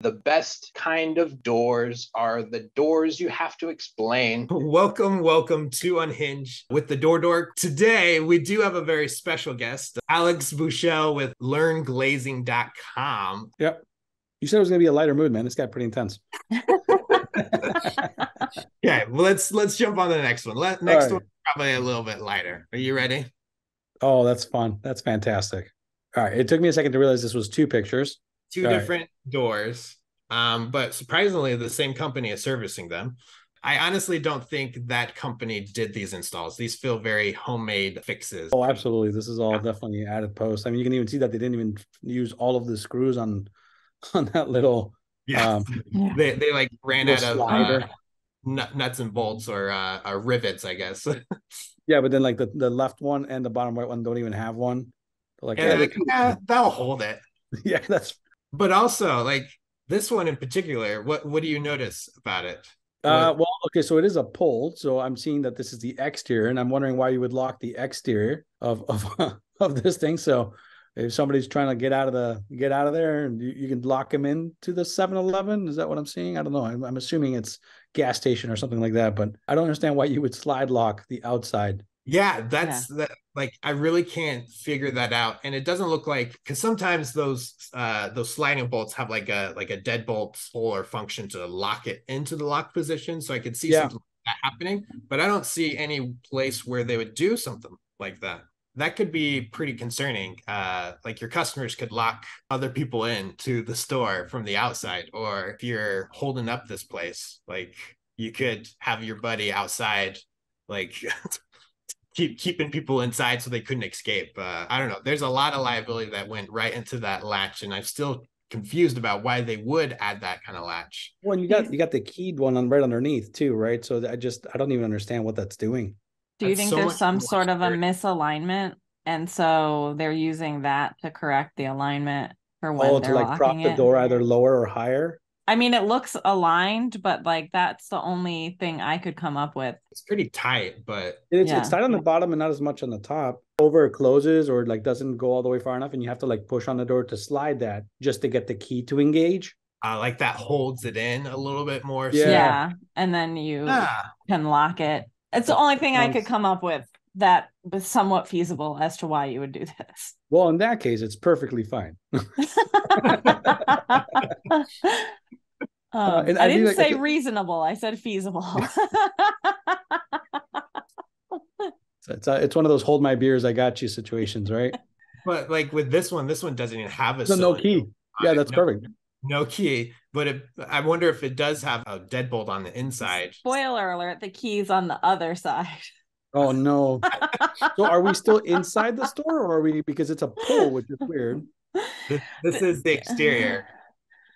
The best kind of doors are the doors you have to explain. Welcome, welcome to Unhinged with the Door Dork. Today, we do have a very special guest, Alex Buechel with LearnGlazing.com. Yep. You said it was going to be a lighter mood, man. This got pretty intense. yeah, well, let's let's jump on to the next one. Let, next right. one probably a little bit lighter. Are you ready? Oh, that's fun. That's fantastic. All right. It took me a second to realize this was two pictures. Two All right. different doors, um, but surprisingly, the same company is servicing them. I honestly don't think that company did these installs. These feel very homemade fixes. Oh, absolutely. This is all Yeah. definitely added post. I mean, you can even see that they didn't even use all of the screws on on that little Yeah, um they they like ran out of uh, nuts and bolts or uh, or rivets, I guess. yeah, but then like the, the left one and the bottom right one don't even have one. They're like, yeah, yeah, like, yeah, that'll hold it. yeah, that's But also, like this one in particular, what what do you notice about it? Uh, well, okay, so it is a pull. So I'm seeing that this is the exterior, and I'm wondering why you would lock the exterior of of of this thing. So if somebody's trying to get out of the get out of there, and you, you can lock them in to the 7-Eleven, is that what I'm seeing? I don't know. I'm, I'm assuming it's gas station or something like that, but I don't understand why you would slide lock the outside. Yeah, that's that. Like, I really can't figure that out, and it doesn't look like because sometimes those uh those sliding bolts have like a like a deadbolt or function to lock it into the lock position. So I could see Yeah. something like that happening, but I don't see any place where they would do something like that. That could be pretty concerning. Uh, like your customers could lock other people in to the store from the outside, or if you're holding up this place, like you could have your buddy outside, like keep keeping people inside so they couldn't escape. Uh, I don't know. There's a lot of liability that went right into that latch, and I'm still confused about why they would add that kind of latch. Well, and you got you got the keyed one on right underneath too, right? So I just I don't even understand what that's doing. Do you That's think so there's some sort of a misalignment? And so they're using that to correct the alignment for when Oh, to they're like prop locking the door either lower or higher. I mean, it looks aligned, but like that's the only thing I could come up with. It's pretty tight, but It's Yeah. it's tight on the bottom and not as much on the top. Over it closes or like doesn't go all the way far enough, and you have to like push on the door to slide that just to get the key to engage. uh, like that holds it in a little bit more. Yeah. Yeah. And then you Ah, can lock it. It's the only thing I could come up with that was somewhat feasible as to why you would do this. Well, in that case, it's perfectly fine. Um, and I I didn't like, say if reasonable. I said feasible. So it's uh, it's one of those hold my beers, I got you situations, right? but like with this one, this one doesn't even have a So no key. Yeah, that's no, perfect. No key, but it, I wonder if it does have a deadbolt on the inside. Spoiler alert: the key's on the other side. Oh no. So are we still inside the store or are we because it's a pull, which is weird? This, this is the exterior.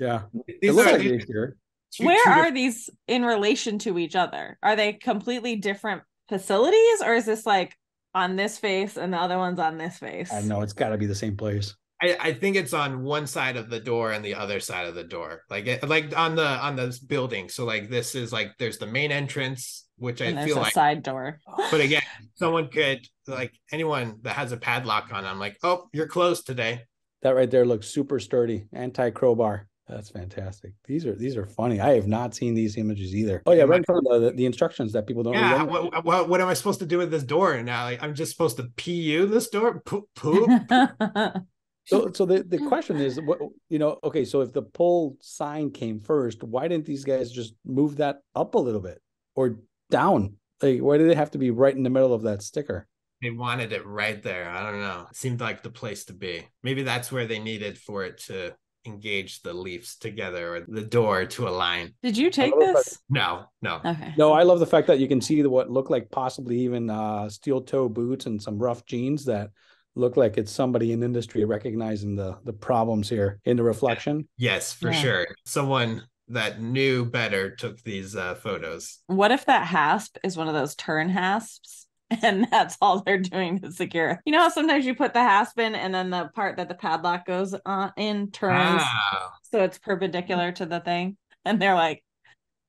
Yeah. It These looks are like these exterior. two- Where two are different- these in relation to each other? Are they completely different facilities, or is this like on this face and the other one's on this face? I know it's gotta be the same place. I, I think it's on one side of the door and the other side of the door, like it, like on the on this building. So like this is like there's the main entrance, which I And there's feel a like. side door. But again, someone could like anyone that has a padlock on. I'm like, oh, you're closed today. That right there looks super sturdy, anti crowbar. That's fantastic. These are these are funny. I have not seen these images either. Oh yeah, right in front of the, the instructions that people don't Yeah. remember. What, what what am I supposed to do with this door now? Like, I'm just supposed to pee you this door? Poop poop. So so the, the question is what you know, okay, so if the pull sign came first, why didn't these guys just move that up a little bit or down? Like why did it have to be right in the middle of that sticker? they wanted it right there. I don't know. It seemed like the place to be. Maybe that's where they needed for it to engage the leaves together or the door to align. Did you take this? No, no. Okay. No, I love the fact that you can see what look like possibly even uh, steel toe boots and some rough jeans that look like it's somebody in industry recognizing the the problems here in the reflection. Yes, for Yeah. sure. Someone that knew better took these uh, photos. What if that hasp is one of those turn hasps? And that's all they're doing to secure it. You know how sometimes you put the hasp in and then the part that the padlock goes on in turns Wow. so it's perpendicular to the thing. And they're like,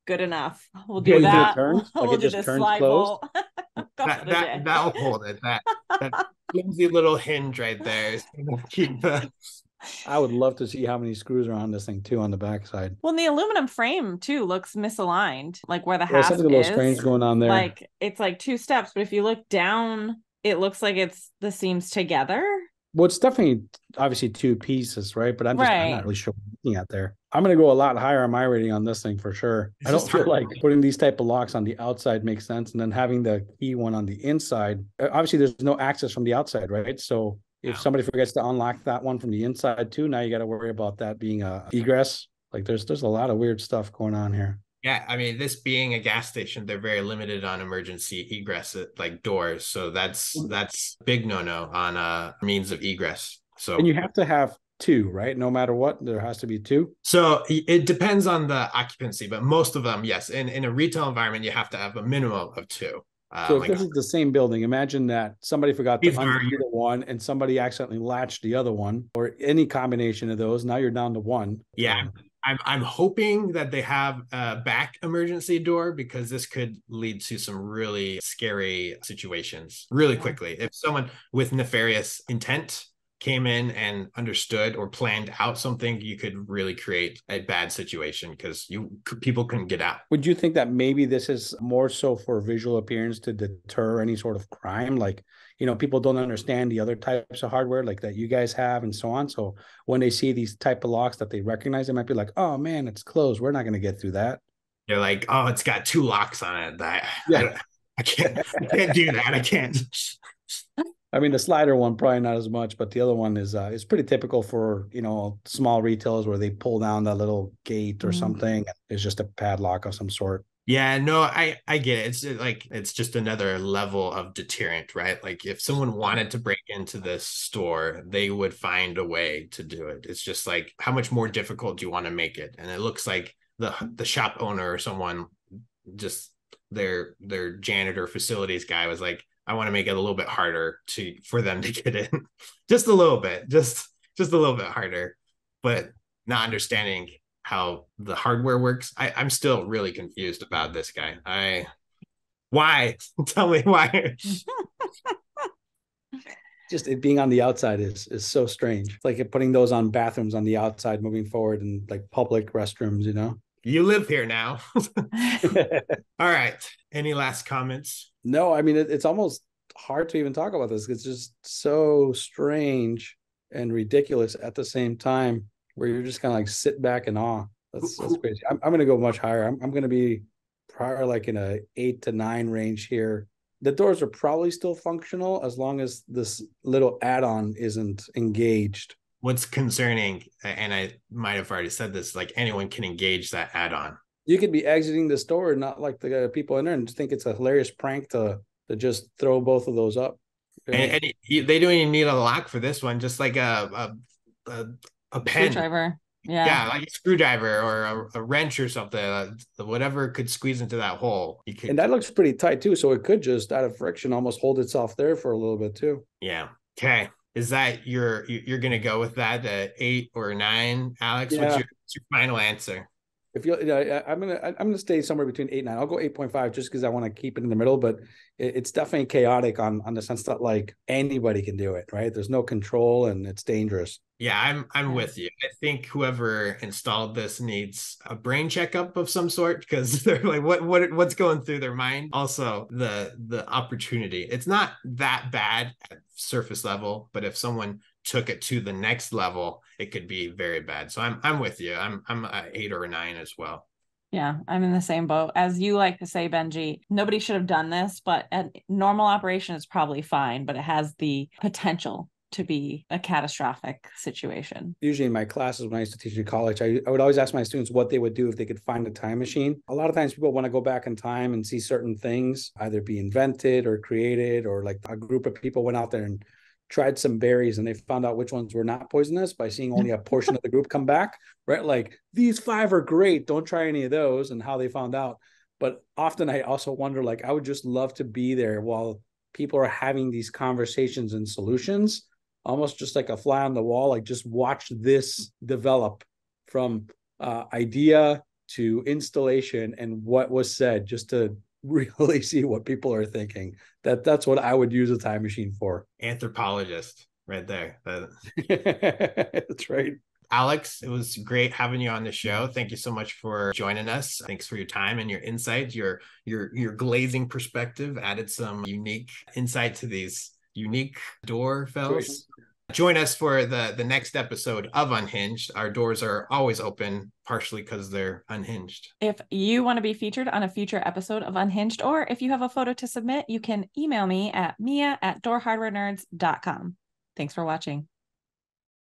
good enough. We'll do you think it that. turns? Like we'll it do just the turns slide closed? bolt. That, it that, that'll hold it. That, that flimsy little hinge right there is gonna keep uh, I would love to see how many screws are on this thing too on the backside. Well, and the aluminum frame too looks misaligned, like where the There's hasp something a little strange going on there. Like it's like two steps, but if you look down, it looks like it's the seams together. well, it's definitely obviously two pieces, right? But I'm just I'm not really sure what I'm looking at there. I'm gonna go a lot higher on my rating on this thing for sure. It's I don't feel hard. like putting these type of locks on the outside makes sense, and then having the key one on the inside. Obviously, there's no access from the outside, right? So if somebody forgets to unlock that one from the inside too, now you got to worry about that being a egress. Like there's there's a lot of weird stuff going on here. Yeah, I mean, this being a gas station, they're very limited on emergency egress, uh, like doors. So that's Mm. that's big no no on uh means of egress. So And you have to have two, right? No matter what, there has to be two. So it depends on the occupancy, but most of them, yes. In in a retail environment, you have to have a minimum of two. Uh, So if like this is the same building, imagine that somebody forgot to undo the one and somebody accidentally latched the other one, or any combination of those. Now you're down to one. Yeah. Um, I'm I'm hoping that they have a back emergency door because this could lead to some really scary situations really quickly. If someone with nefarious intent came in and understood or planned out something, you could really create a bad situation because you people couldn't get out. Would you think that maybe this is more so for visual appearance to deter any sort of crime? Like, you know, people don't understand the other types of hardware like that you guys have and so on. So when they see these type of locks that they recognize, they might be like, oh man, it's closed. We're not going to get through that. You're like, oh, it's got two locks on it. That Yeah. I, I can't I can't do that. I can't. I mean, the slider one probably not as much, but the other one is uh, is pretty typical for you know small retailers where they pull down that little gate or Mhm. something. It's just a padlock of some sort. Yeah, no, I I get it. It's uh, like it's just another level of deterrent, right? Like if someone wanted to break into this store, they would find a way to do it. It's just like how much more difficult do you want to make it? And it looks like the the shop owner or someone just their their janitor facilities guy was like, I want to make it a little bit harder to for them to get in. just a little bit, just just a little bit harder. But not understanding how the hardware works. I, I'm still really confused about this guy. I why? Tell me why. Just it being on the outside is is so strange. It's like putting those on bathrooms on the outside moving forward and like public restrooms, you know. You live here now. All right. Any last comments? No, I mean it, it's almost hard to even talk about this. It's just so strange and ridiculous at the same time, where you're just kind of like sit back in awe. That's that's crazy. I'm I'm gonna go much higher. I'm I'm gonna be probably like in a eight to nine range here. The doors are probably still functional as long as this little add-on isn't engaged. What's concerning, and I might have already said this, like anyone can engage that add-on. You could be exiting the store and not like the uh, people in there and think it's a hilarious prank to to just throw both of those up. You know? And, and they don't even need a lock for this one, just like a a a, a pen. Screwdriver. Yeah. Yeah, like a screwdriver or a, a wrench or something, uh, whatever could squeeze into that hole. You could, And that looks pretty tight too. So it could just out of friction almost hold itself there for a little bit too. yeah. Okay, is that your you- you're gonna go with that at eight or nine, Alex? Yeah. What's, your, what's your final answer? If you, you know, I- I'm gonna, I'm gonna stay somewhere between eight and nine. I'll go eight point five just because I want to keep it in the middle. But it, it's definitely chaotic on on the sense that like anybody can do it, right? There's no control and it's dangerous. Yeah, I'm I'm with you. I think whoever installed this needs a brain checkup of some sort because they're like, what what what's going through their mind? Also, the the opportunity. It's not that bad at surface level, but if someone took it to the next level, it could be very bad. So I'm I'm with you. I'm I'm a eight or a nine as well. Yeah, I'm in the same boat. As you like to say, Benji, nobody should have done this, but at normal operation is probably fine, but it has the potential to be a catastrophic situation. usually in my classes when I used to teach in college, I, I would always ask my students what they would do if they could find a time machine. A lot of times people want to go back in time and see certain things either be invented or created, or like a group of people went out there and tried some berries and they found out which ones were not poisonous by seeing only a portion of the group come back, right? Like these five are great, don't try any of those, and how they found out. But often I also wonder, like, I would just love to be there while people are having these conversations and solutions almost just like a fly on the wall like just watch this develop from uh, idea to installation and what was said just to really see what people are thinking that that's what i would use a time machine for Anthropologist. right there. That- That's right. Alex, it was great having you on the show. Thank you so much for joining us. Thanks for your time and your insight, your your your glazing perspective added some unique insight to these unique door fells. Join us for the the next episode of Unhinged. Our doors are always open, partially because they're unhinged. If you want to be featured on a future episode of Unhinged, or if you have a photo to submit, you can email me at mia at doorhardwarenerds.com. Thanks for watching.